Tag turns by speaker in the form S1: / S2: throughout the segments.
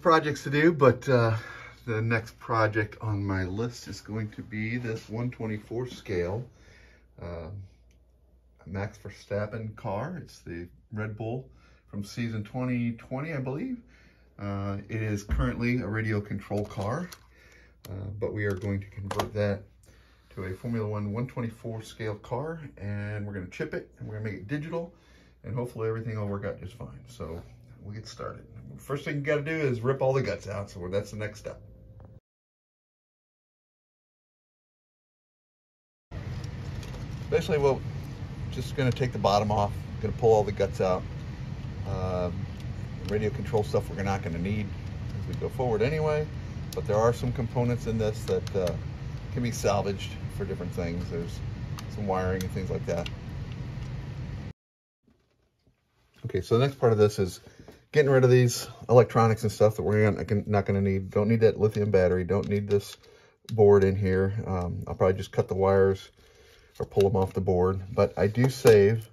S1: projects to do, but uh, the next project on my list is going to be this 124 scale uh, Max Verstappen car. It's the Red Bull from season 2020, I believe. Uh, it is currently a radio control car, uh, but we are going to convert that to a Formula One 124 scale car, and we're going to chip it, and we're going to make it digital, and hopefully everything will work out just fine. So we'll get started. First thing you got to do is rip all the guts out, so that's the next step. Basically, we're just going to take the bottom off, going to pull all the guts out. Um, radio control stuff we're not going to need as we go forward anyway, but there are some components in this that uh, can be salvaged for different things. There's some wiring and things like that. Okay, so the next part of this is getting rid of these electronics and stuff that we're not going to need. Don't need that lithium battery. Don't need this board in here. Um, I'll probably just cut the wires or pull them off the board. But I do save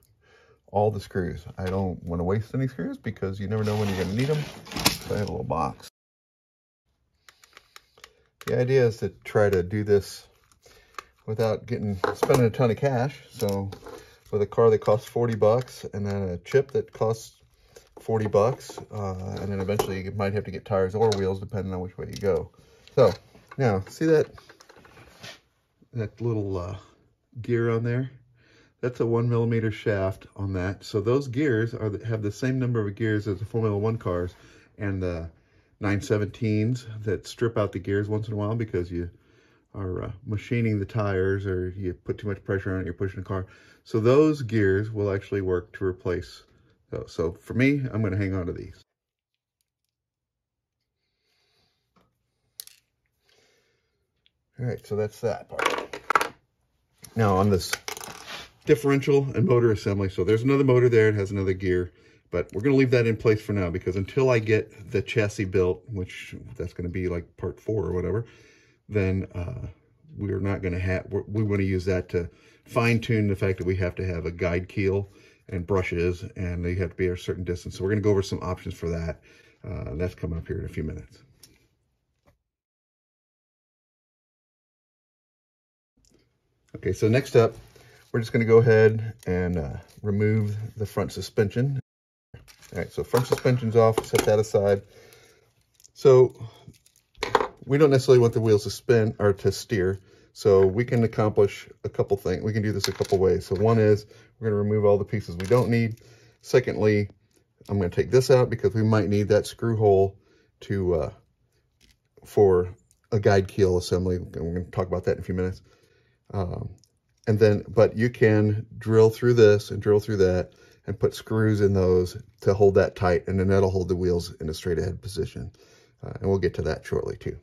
S1: all the screws. I don't want to waste any screws because you never know when you're going to need them. So I have a little box. The idea is to try to do this without getting spending a ton of cash. So with a car that costs 40 bucks and then a chip that costs 40 bucks. Uh, and then eventually you might have to get tires or wheels depending on which way you go. So now see that, that little uh, gear on there? That's a one millimeter shaft on that. So those gears are have the same number of gears as the Formula One cars and the 917s that strip out the gears once in a while because you are uh, machining the tires or you put too much pressure on it, you're pushing the car. So those gears will actually work to replace those. So for me, I'm going to hang on to these. All right, so that's that part. Now on this differential and motor assembly, so there's another motor there, it has another gear, but we're going to leave that in place for now because until I get the chassis built, which that's going to be like part four or whatever, then uh, we're not going to have, we want to use that to fine tune the fact that we have to have a guide keel and brushes and they have to be a certain distance. So we're going to go over some options for that. Uh, that's coming up here in a few minutes. Okay, so next up, we're just going to go ahead and uh, remove the front suspension. All right, so front suspension's off, set that aside. So we don't necessarily want the wheels to spin or to steer. So we can accomplish a couple things. We can do this a couple ways. So one is we're going to remove all the pieces we don't need. Secondly, I'm going to take this out because we might need that screw hole to uh, for a guide keel assembly. And We're going to talk about that in a few minutes. Um, and then, but you can drill through this and drill through that and put screws in those to hold that tight. And then that'll hold the wheels in a straight ahead position. Uh, and we'll get to that shortly too.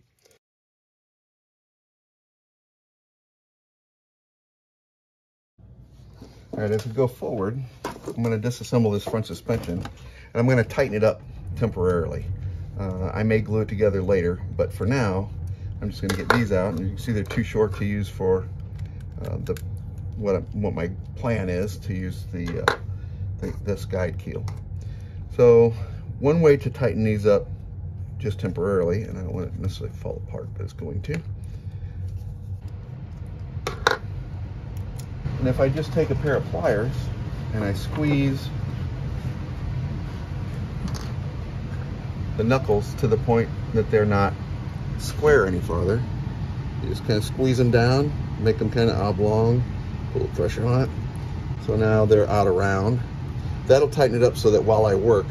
S1: All right, as we go forward, I'm going to disassemble this front suspension and I'm going to tighten it up temporarily. Uh, I may glue it together later, but for now, I'm just going to get these out. And you can see they're too short to use for uh, the what what my plan is to use the, uh, the this guide keel. So one way to tighten these up just temporarily, and I don't want it necessarily fall apart, but it's going to, And if I just take a pair of pliers and I squeeze the knuckles to the point that they're not square any farther, you just kind of squeeze them down, make them kind of oblong, put a little pressure on it. So now they're out around. That'll tighten it up so that while I work,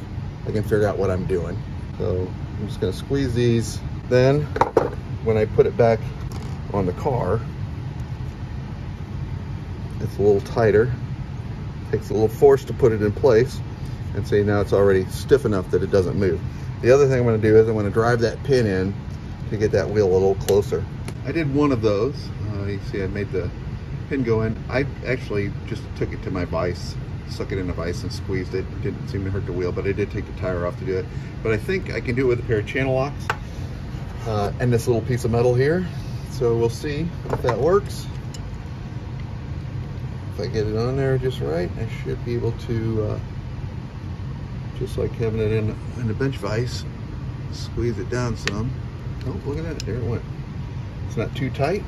S1: I can figure out what I'm doing. So I'm just gonna squeeze these. Then when I put it back on the car, it's a little tighter. Takes a little force to put it in place. And see now it's already stiff enough that it doesn't move. The other thing I'm gonna do is I'm gonna drive that pin in to get that wheel a little closer. I did one of those. Uh, you see I made the pin go in. I actually just took it to my vise, stuck it in a vise and squeezed it. Didn't seem to hurt the wheel, but I did take the tire off to do it. But I think I can do it with a pair of channel locks uh, and this little piece of metal here. So we'll see if that works. If I get it on there just right, I should be able to, uh, just like having it in, in a bench vise, squeeze it down some. Oh, look at that, there it went. It's not too tight.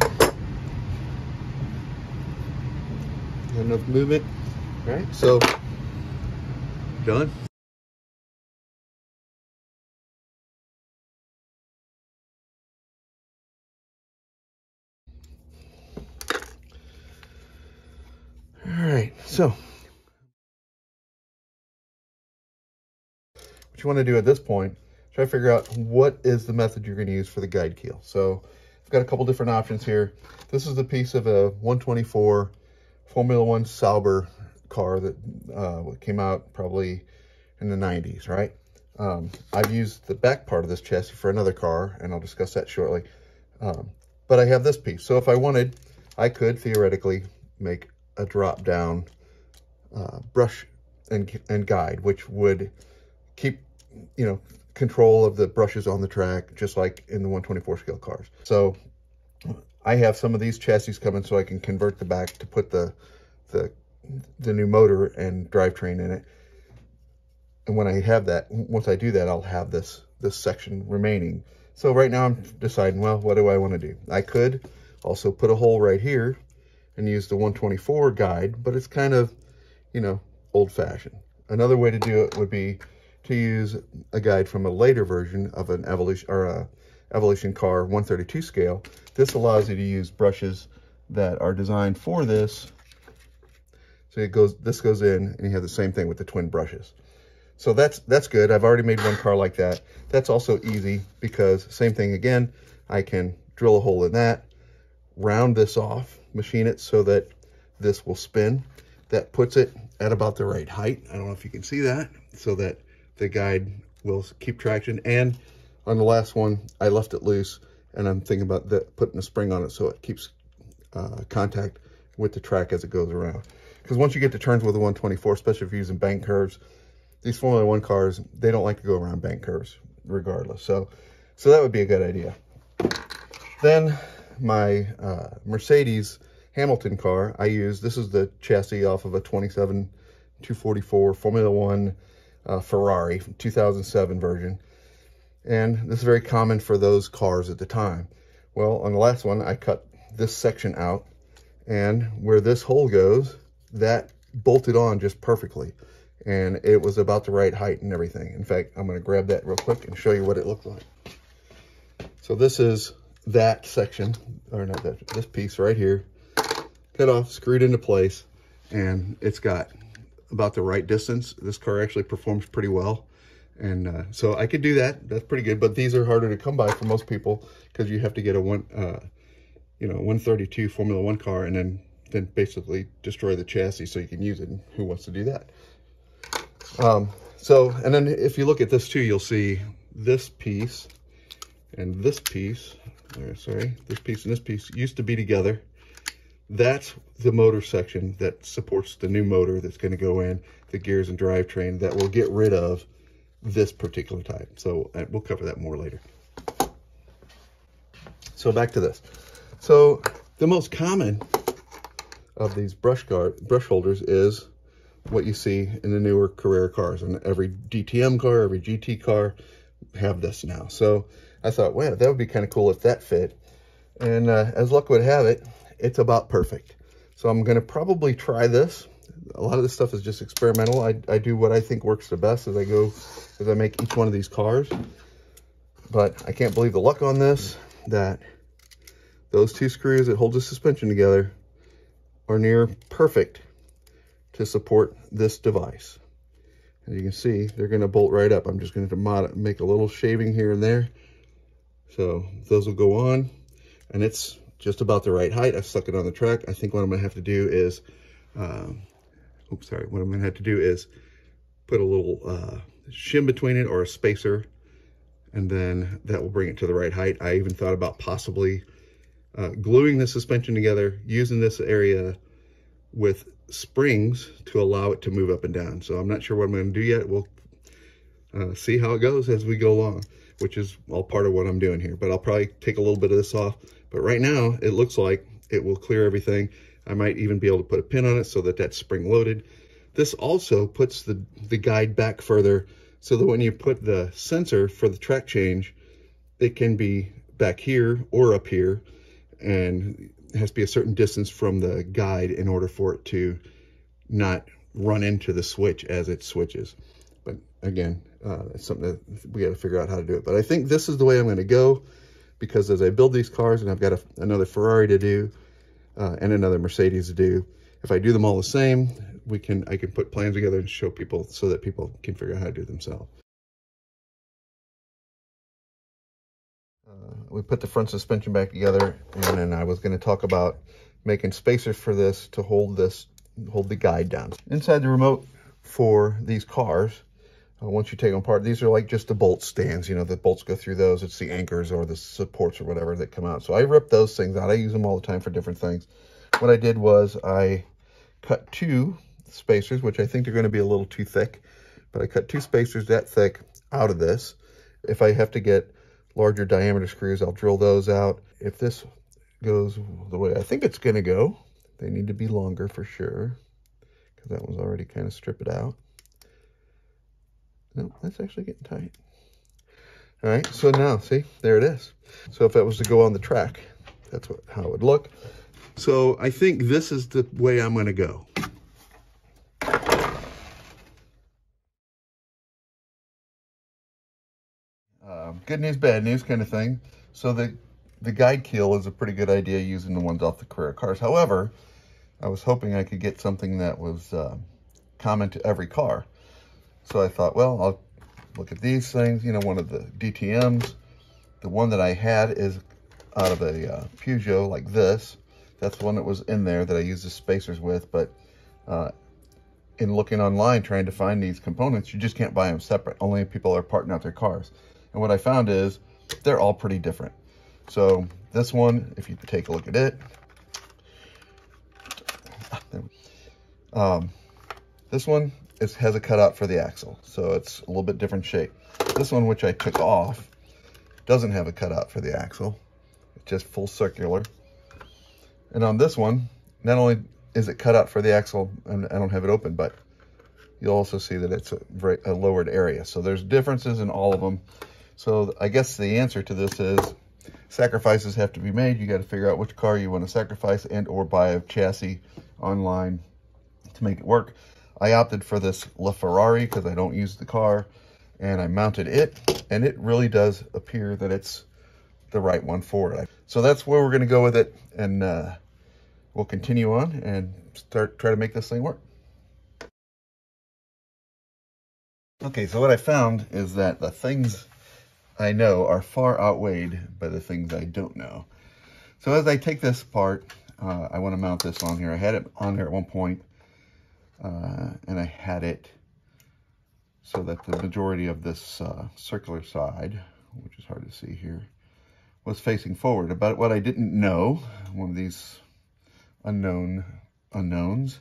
S1: enough movement, right? So, done. All right, so what you want to do at this point, try to figure out what is the method you're going to use for the guide keel. So I've got a couple different options here. This is a piece of a 124 Formula One Sauber car that uh, came out probably in the 90s, right? Um, I've used the back part of this chassis for another car, and I'll discuss that shortly. Um, but I have this piece. So if I wanted, I could theoretically make a drop-down uh, brush and, and guide, which would keep, you know, control of the brushes on the track, just like in the 124 scale cars. So I have some of these chassis coming so I can convert the back to put the, the, the new motor and drivetrain in it. And when I have that, once I do that, I'll have this, this section remaining. So right now I'm deciding, well, what do I want to do? I could also put a hole right here and use the 124 guide, but it's kind of, you know, old fashioned. Another way to do it would be to use a guide from a later version of an evolution or a Evolution Car 132 scale. This allows you to use brushes that are designed for this. So it goes, this goes in and you have the same thing with the twin brushes. So that's, that's good. I've already made one car like that. That's also easy because same thing again, I can drill a hole in that, round this off, machine it so that this will spin. That puts it at about the right height. I don't know if you can see that so that the guide will keep traction and on the last one, I left it loose and I'm thinking about putting a spring on it so it keeps uh, contact with the track as it goes around. Because once you get to turns with a 124, especially if you're using bank curves, these Formula One cars, they don't like to go around bank curves regardless. So, so that would be a good idea. Then my uh, Mercedes Hamilton car, I use, this is the chassis off of a 27 244 Formula One uh, Ferrari 2007 version. And this is very common for those cars at the time. Well, on the last one, I cut this section out and where this hole goes, that bolted on just perfectly. And it was about the right height and everything. In fact, I'm gonna grab that real quick and show you what it looked like. So this is that section, or not that, this piece right here, cut off, screwed into place, and it's got about the right distance. This car actually performs pretty well. And uh, so I could do that. That's pretty good. But these are harder to come by for most people because you have to get a one, uh, you know, 132 Formula One car and then then basically destroy the chassis so you can use it. And who wants to do that? Um, so, and then if you look at this too, you'll see this piece and this piece, sorry, this piece and this piece used to be together. That's the motor section that supports the new motor that's going to go in, the gears and drivetrain that will get rid of this particular type. So uh, we'll cover that more later. So back to this. So the most common of these brush guard brush holders is what you see in the newer Carrera cars. And every DTM car, every GT car have this now. So I thought, well, that would be kind of cool if that fit. And uh, as luck would have it, it's about perfect. So I'm going to probably try this a lot of this stuff is just experimental. I, I do what I think works the best as I go, as I make each one of these cars. But I can't believe the luck on this, that those two screws that hold the suspension together are near perfect to support this device. As you can see, they're going to bolt right up. I'm just going to make a little shaving here and there. So those will go on, and it's just about the right height. I've stuck it on the track. I think what I'm to have to do is um, oops, sorry, what I'm gonna have to do is put a little uh, shim between it or a spacer, and then that will bring it to the right height. I even thought about possibly uh, gluing the suspension together, using this area with springs to allow it to move up and down. So I'm not sure what I'm gonna do yet. We'll uh, see how it goes as we go along, which is all part of what I'm doing here. But I'll probably take a little bit of this off. But right now, it looks like it will clear everything. I might even be able to put a pin on it so that that's spring loaded. This also puts the, the guide back further so that when you put the sensor for the track change, it can be back here or up here and has to be a certain distance from the guide in order for it to not run into the switch as it switches. But again, uh, it's something that we got to figure out how to do it. But I think this is the way I'm going to go because as I build these cars and I've got a, another Ferrari to do uh, and another Mercedes to do, if I do them all the same, we can I can put plans together and show people so that people can figure out how to do themselves. Uh, we put the front suspension back together and then I was going to talk about making spacers for this to hold this hold the guide down. Inside the remote for these cars, uh, once you take them apart, these are like just the bolt stands. You know, the bolts go through those. It's the anchors or the supports or whatever that come out. So I rip those things out. I use them all the time for different things. What I did was I cut two spacers, which I think they're going to be a little too thick, but I cut two spacers that thick out of this. If I have to get larger diameter screws, I'll drill those out. If this goes the way I think it's going to go, they need to be longer for sure, because that one's already kind of stripped out. No, that's actually getting tight. All right, so now, see, there it is. So if that was to go on the track, that's what how it would look. So I think this is the way I'm going to go. Um, good news, bad news kind of thing. So the, the guide keel is a pretty good idea using the ones off the Carrera cars. However, I was hoping I could get something that was uh, common to every car. So I thought, well, I'll look at these things, you know, one of the DTMs. The one that I had is out of a uh, Peugeot like this. That's the one that was in there that I used the spacers with. But uh, in looking online, trying to find these components, you just can't buy them separate. Only people are parting out their cars. And what I found is they're all pretty different. So this one, if you take a look at it, um, this one is, has a cutout for the axle. So it's a little bit different shape. This one, which I took off, doesn't have a cutout for the axle. It's just full circular. And on this one, not only is it cut out for the axle, and I don't have it open, but you'll also see that it's a, very, a lowered area. So there's differences in all of them. So I guess the answer to this is sacrifices have to be made. You got to figure out which car you want to sacrifice and or buy a chassis online to make it work. I opted for this LaFerrari because I don't use the car and I mounted it and it really does appear that it's the right one for it. So that's where we're going to go with it and uh, we'll continue on and start try to make this thing work. Okay, so what I found is that the things I know are far outweighed by the things I don't know. So as I take this apart, uh, I want to mount this on here. I had it on here at one point, uh, and I had it so that the majority of this uh, circular side, which is hard to see here, was facing forward. About what I didn't know, one of these unknown unknowns,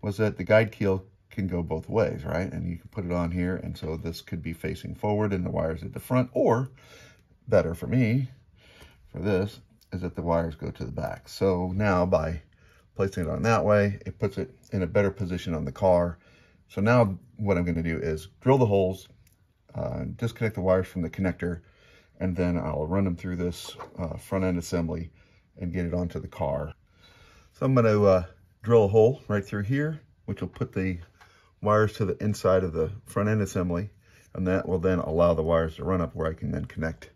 S1: was that the guide keel can go both ways, right? And you can put it on here, and so this could be facing forward and the wires at the front, or better for me, for this, is that the wires go to the back. So now by placing it on that way, it puts it in a better position on the car. So now what I'm gonna do is drill the holes, uh, disconnect the wires from the connector, and then I'll run them through this uh, front end assembly and get it onto the car. So I'm gonna uh, drill a hole right through here, which will put the wires to the inside of the front end assembly, and that will then allow the wires to run up where I can then connect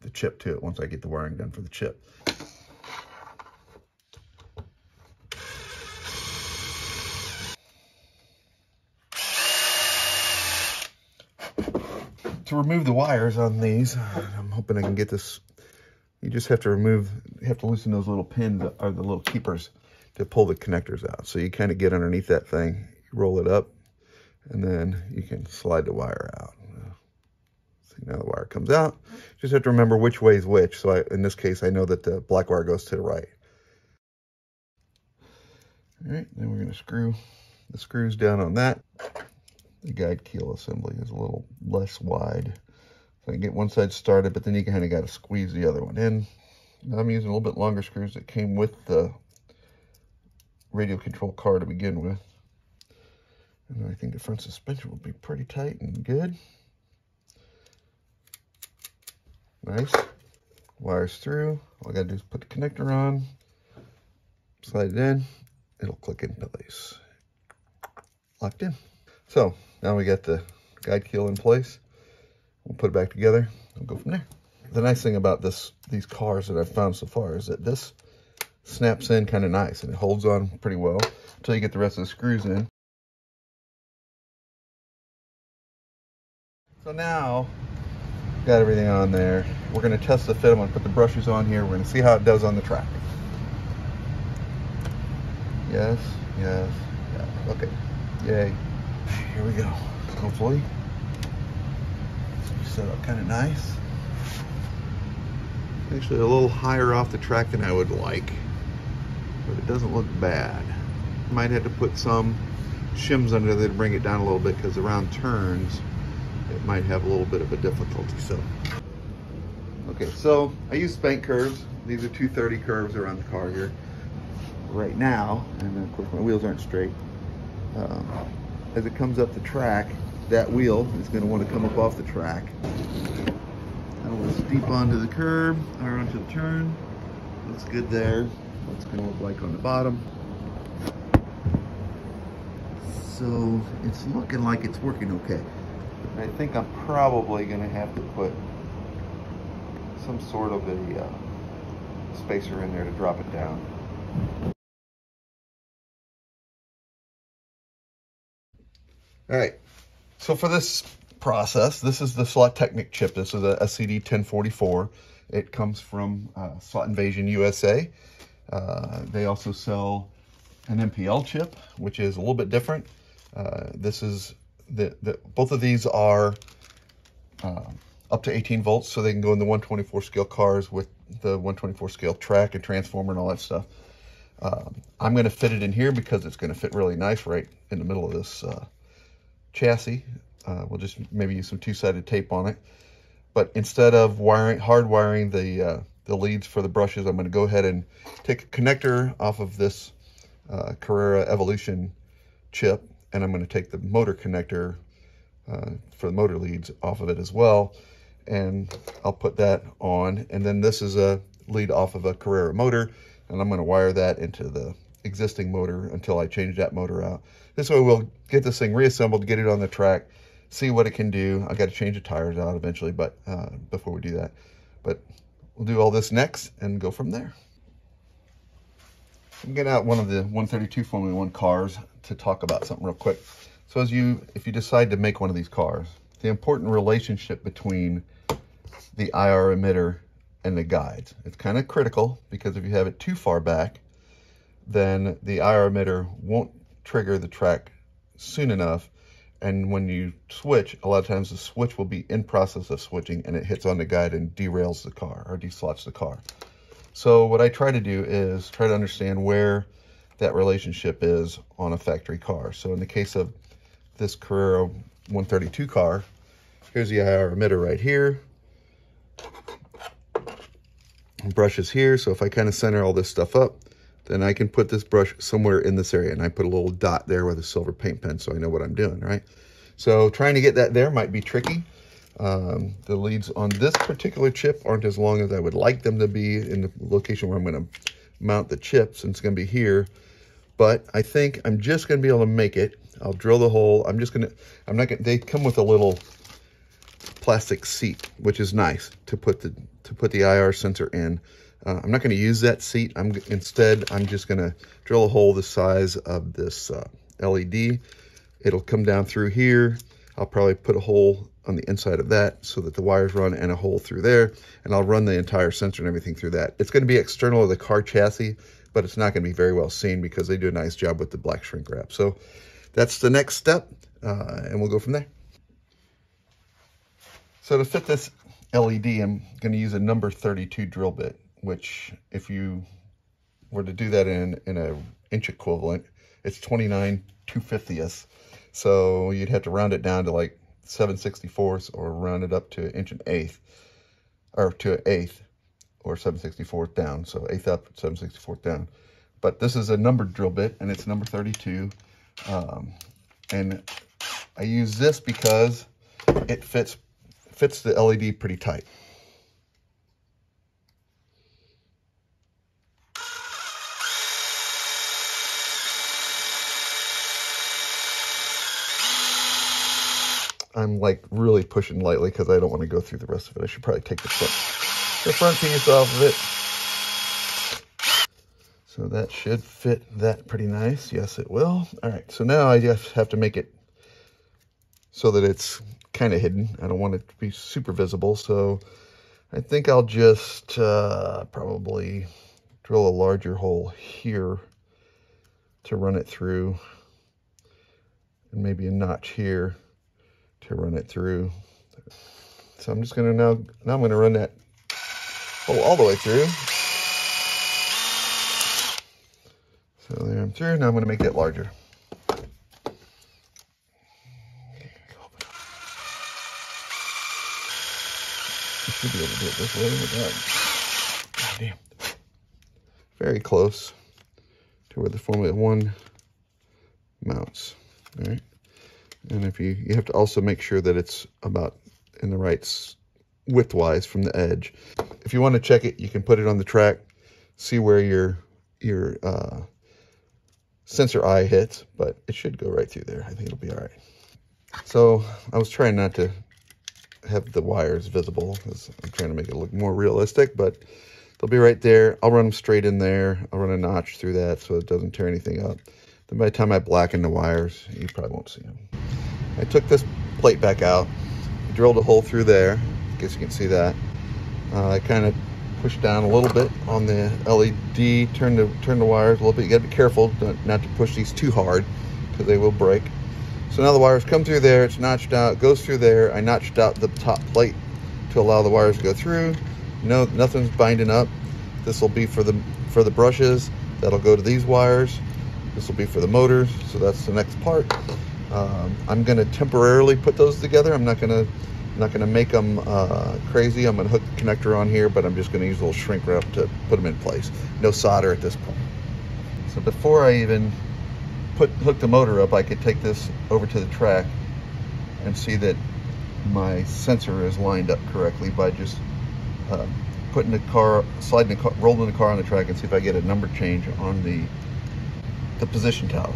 S1: the chip to it once I get the wiring done for the chip. Remove the wires on these, I'm hoping I can get this, you just have to remove, you have to loosen those little pins, or the little keepers to pull the connectors out. So you kind of get underneath that thing, roll it up, and then you can slide the wire out. See, now the wire comes out. Just have to remember which way is which. So I, in this case, I know that the black wire goes to the right. All right, then we're going to screw the screws down on that the guide keel assembly is a little less wide. So I can get one side started, but then you kind of got to squeeze the other one in. Now I'm using a little bit longer screws that came with the radio control car to begin with. And I think the front suspension will be pretty tight and good. Nice. Wires through. All I got to do is put the connector on, slide it in, it'll click in place. Locked in. So now we got the guide keel in place. We'll put it back together and go from there. The nice thing about this these cars that I've found so far is that this snaps in kind of nice and it holds on pretty well until you get the rest of the screws in. So now, got everything on there. We're gonna test the fit. I'm gonna put the brushes on here. We're gonna see how it does on the track. Yes, yes, yes. Okay, yay. Here we go. Hopefully, set up kind of nice. Actually a little higher off the track than I would like, but it doesn't look bad. Might have to put some shims under there to bring it down a little bit because around turns, it might have a little bit of a difficulty, so. Okay, so I use bank curves. These are 230 curves around the car here. Right now, and of course my wheels aren't straight. Um, as it comes up the track, that wheel is gonna wanna come up off the track. Will steep onto the curb, or onto the turn. Looks good there. What's gonna look like on the bottom. So it's looking like it's working okay. I think I'm probably gonna have to put some sort of a uh, spacer in there to drop it down. All right, so for this process, this is the Slot Technic chip. This is a SCD-1044. It comes from uh, Slot Invasion USA. Uh, they also sell an MPL chip, which is a little bit different. Uh, this is the, the, both of these are uh, up to 18 volts, so they can go in the 124 scale cars with the 124 scale track and transformer and all that stuff. Um, I'm going to fit it in here because it's going to fit really nice right in the middle of this uh, chassis. Uh, we'll just maybe use some two-sided tape on it. But instead of wiring, hard wiring the, uh, the leads for the brushes, I'm going to go ahead and take a connector off of this uh, Carrera Evolution chip, and I'm going to take the motor connector uh, for the motor leads off of it as well. And I'll put that on. And then this is a lead off of a Carrera motor, and I'm going to wire that into the existing motor until I change that motor out. This way we'll get this thing reassembled, get it on the track, see what it can do. I've got to change the tires out eventually, but uh, before we do that. But we'll do all this next and go from there. I'm getting out one of the 132 Formula One cars to talk about something real quick. So as you, if you decide to make one of these cars, the important relationship between the IR emitter and the guides. It's kind of critical because if you have it too far back, then the IR emitter won't trigger the track soon enough. And when you switch, a lot of times the switch will be in process of switching and it hits on the guide and derails the car or deslots the car. So what I try to do is try to understand where that relationship is on a factory car. So in the case of this Carrera 132 car, here's the IR emitter right here. Brushes here. So if I kind of center all this stuff up, then I can put this brush somewhere in this area. And I put a little dot there with a silver paint pen so I know what I'm doing, right? So trying to get that there might be tricky. Um, the leads on this particular chip aren't as long as I would like them to be in the location where I'm going to mount the chips. And it's going to be here. But I think I'm just going to be able to make it. I'll drill the hole. I'm just going to, I'm not going to, they come with a little plastic seat, which is nice to put the, to put the IR sensor in. Uh, I'm not going to use that seat. I'm Instead, I'm just going to drill a hole the size of this uh, LED. It'll come down through here. I'll probably put a hole on the inside of that so that the wires run and a hole through there. And I'll run the entire sensor and everything through that. It's going to be external to the car chassis, but it's not going to be very well seen because they do a nice job with the black shrink wrap. So that's the next step, uh, and we'll go from there. So to fit this LED, I'm going to use a number 32 drill bit which if you were to do that in, in a inch equivalent, it's 29 250ths. So you'd have to round it down to like 7 64ths or round it up to an inch and eighth, or to an eighth, or 7 64th down. So eighth up, 7 64th down. But this is a numbered drill bit, and it's number 32. Um, and I use this because it fits fits the LED pretty tight. I'm like really pushing lightly because I don't want to go through the rest of it. I should probably take the front, the front piece off of it. So that should fit that pretty nice. Yes, it will. All right, so now I just have to make it so that it's kind of hidden. I don't want it to be super visible, so I think I'll just uh, probably drill a larger hole here to run it through and maybe a notch here to run it through. So I'm just gonna now, now I'm gonna run that hole all the way through. So there I'm through, now I'm gonna make it larger. You should be able to do it this way without, damn. Very close to where the Formula One mounts, all right? And if you, you have to also make sure that it's about in the right width-wise from the edge. If you want to check it, you can put it on the track, see where your, your uh, sensor eye hits, but it should go right through there. I think it'll be all right. So I was trying not to have the wires visible because I'm trying to make it look more realistic, but they'll be right there. I'll run them straight in there. I'll run a notch through that so it doesn't tear anything up. Then by the time I blacken the wires, you probably won't see them. I took this plate back out, drilled a hole through there. I guess you can see that. Uh, I kind of pushed down a little bit on the LED, turn the, turn the wires a little bit. You gotta be careful not to push these too hard because they will break. So now the wires come through there, it's notched out, goes through there. I notched out the top plate to allow the wires to go through. No, nothing's binding up. This will be for the for the brushes. That'll go to these wires. This will be for the motors. So that's the next part. Um, I'm gonna temporarily put those together. I'm not gonna not gonna make them uh, crazy. I'm gonna hook the connector on here, but I'm just gonna use a little shrink wrap to put them in place. No solder at this point. So before I even put hook the motor up, I could take this over to the track and see that my sensor is lined up correctly by just uh, putting the car, sliding the car, rolling the car on the track and see if I get a number change on the the position tower.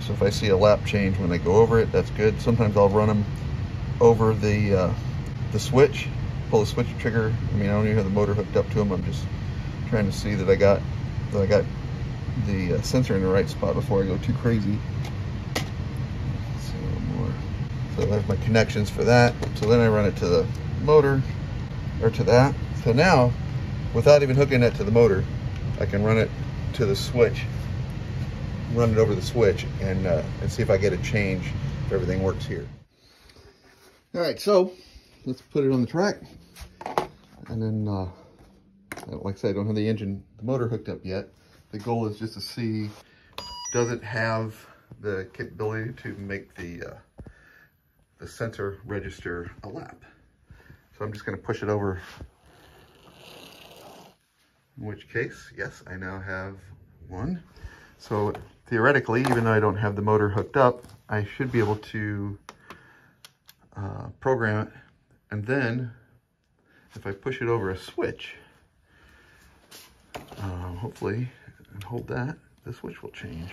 S1: So if I see a lap change when I go over it, that's good. Sometimes I'll run them over the uh, the switch, pull the switch trigger. I mean, I don't even have the motor hooked up to them. I'm just trying to see that I got that I got the uh, sensor in the right spot before I go too crazy. So there's my connections for that. So then I run it to the motor or to that. So now, without even hooking it to the motor, I can run it to the switch, run it over the switch and, uh, and see if I get a change if everything works here. All right, so let's put it on the track. And then, uh, like I said, I don't have the engine, the motor hooked up yet. The goal is just to see, does it have the capability to make the, uh, the sensor register a lap? So I'm just gonna push it over, in which case, yes, I now have one. So theoretically, even though I don't have the motor hooked up, I should be able to uh, program it. And then if I push it over a switch, uh, hopefully and hold that, the switch will change.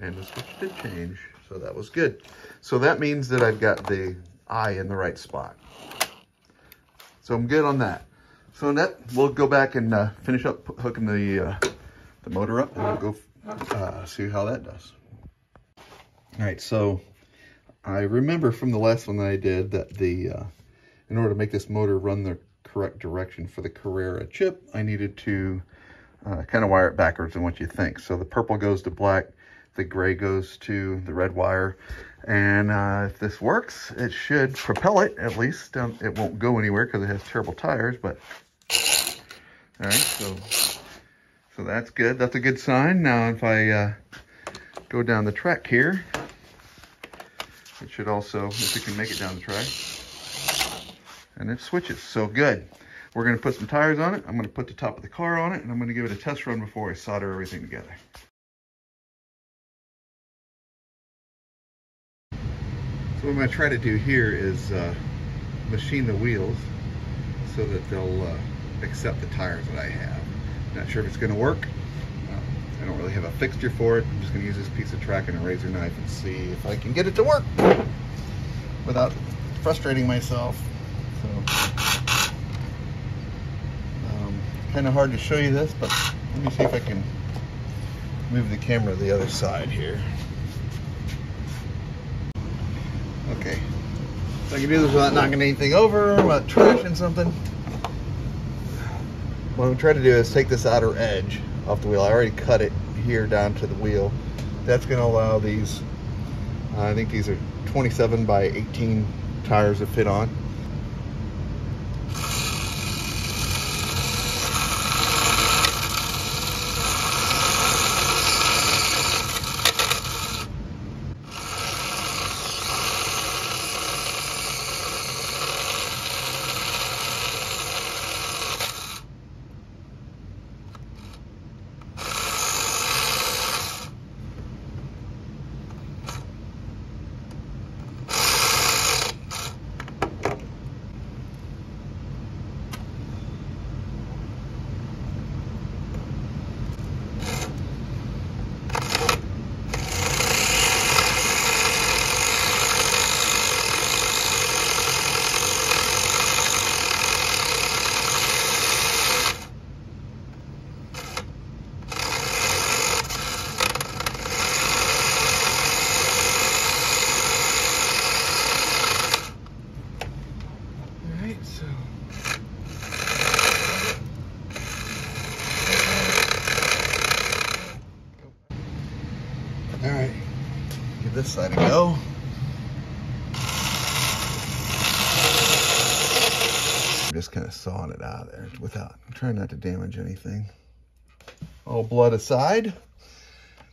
S1: And the switch did change, so that was good. So that means that I've got the eye in the right spot. So I'm good on that. So that, we'll go back and uh, finish up hooking the, uh, the motor up and we'll go uh, see how that does. All right, so I remember from the last one that I did that the, uh, in order to make this motor run the correct direction for the Carrera chip, I needed to uh, kind of wire it backwards than what you think. So the purple goes to black, the gray goes to the red wire. And uh, if this works, it should propel it at least. Um, it won't go anywhere because it has terrible tires, but all right, so so that's good. That's a good sign. Now if I uh, go down the track here, it should also, if it can make it down the track, and it switches. So good. We're going to put some tires on it. I'm going to put the top of the car on it, and I'm going to give it a test run before I solder everything together. So what I'm going to try to do here is uh, machine the wheels so that they'll uh, accept the tires that I have. Not sure if it's going to work. Uh, I don't really have a fixture for it. I'm just gonna use this piece of track and a razor knife and see if I can get it to work without frustrating myself. So, um, kind of hard to show you this, but let me see if I can move the camera to the other side here. Okay, so I can do this without knocking anything over, without trashing something. What I'm trying to do is take this outer edge off the wheel. I already cut it here down to the wheel. That's going to allow these, uh, I think these are 27 by 18 tires to fit on. All right, give this side a go. I'm just kind of sawing it out of there without I'm trying not to damage anything. All blood aside,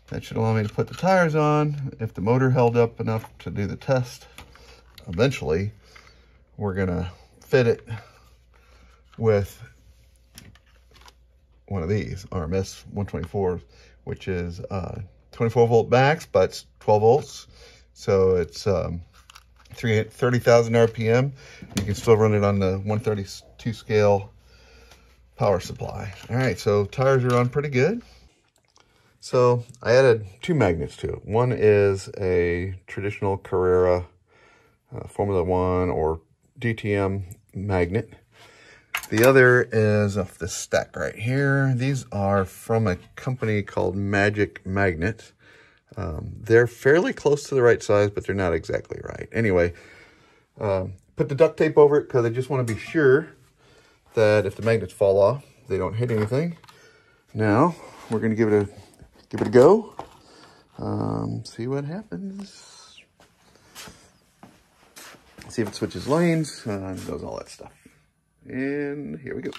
S1: that should allow me to put the tires on. If the motor held up enough to do the test, eventually we're gonna fit it with one of these RMS 124, which is uh, 24 volt max, but it's 12 volts. So it's um, 30,000 RPM. You can still run it on the 132 scale power supply. All right, so tires are on pretty good. So I added two magnets to it. One is a traditional Carrera uh, Formula One or DTM magnet. The other is off the stack right here. These are from a company called Magic Magnet. Um, they're fairly close to the right size, but they're not exactly right. Anyway, um, put the duct tape over it because I just want to be sure that if the magnets fall off, they don't hit anything. Now, we're going to give it a give it a go. Um, see what happens. See if it switches lanes, uh, does all that stuff. And here we go.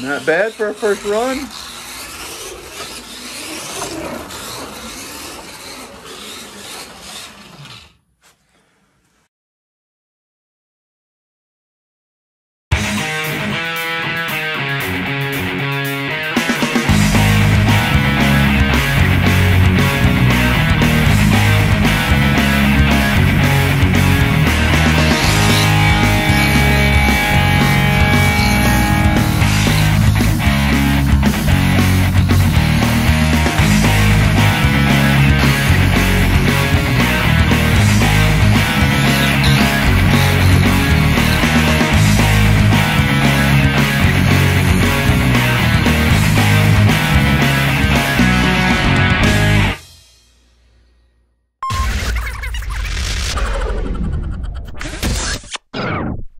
S1: Not bad for a first run.